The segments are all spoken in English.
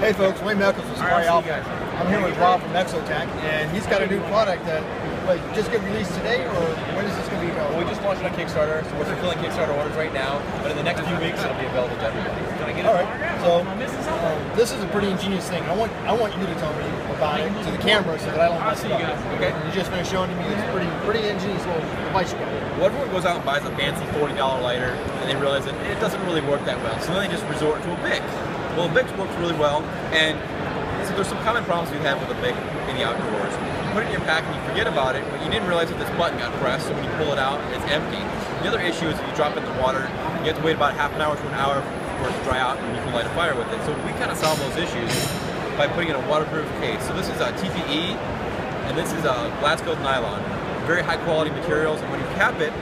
Hey folks, William Echols with Safari Alpha. I'm here with Rob from EXOTAC, and he's got a new product that wait, just get released today, or when is this going to be available? Well, we just launched it on Kickstarter, so we're fulfilling Kickstarter orders right now. But in the next few weeks, it'll be available to everybody. Can I get it? All right. So um, this is a pretty ingenious thing. I want I want you to tell me about it to the camera so that I don't mess it up. Okay. You just finished showing to me this pretty pretty ingenious little device you got. Well, everyone goes out and buys a fancy $40 lighter, and they realize that it doesn't really work that well. So then they just resort to a Bic. Well, Bic works really well, and so there's some common problems you have with a Bic in the outdoors. You put it in your pack and you forget about it, but you didn't realize that this button got pressed, so when you pull it out, it's empty. The other issue is if you drop it in the water, you have to wait about half an hour to an hour for it to dry out, and you can light a fire with it. So we kind of solve those issues by putting in a waterproof case. So this is a TPE, and this is a Glasgow nylon. Very high quality materials, and when you cap it,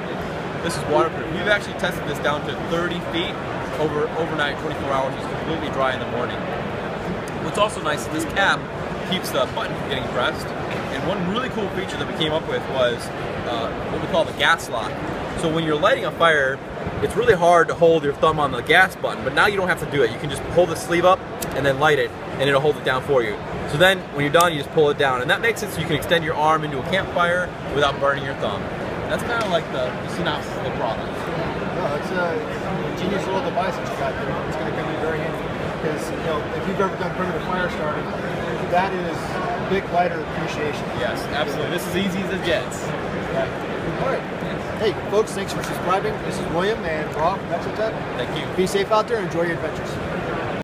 this is waterproof. We've actually tested this down to 30 feet over overnight, 24 hours. It's completely dry in the morning. What's also nice is this cap keeps the button from getting pressed. And one really cool feature that we came up with was uh, what we call the gas lock. So when you're lighting a fire, it's really hard to hold your thumb on the gas button, but now you don't have to do it. You can just pull the sleeve up and then light it, and it'll hold it down for you. So then, when you're done, you just pull it down, and that makes it so you can extend your arm into a campfire without burning your thumb. That's kind of like the, the synopsis of the product. No, it's a ingenious little device that you got there. It's going to come in very handy because you know if you've ever done primitive fire starting, that is Bic lighter appreciation. Yes, absolutely. This is easy as it gets. All right. Hey, folks, thanks for subscribing. This is William and Rob from EXOTAC. Thank you. Be safe out there and enjoy your adventures.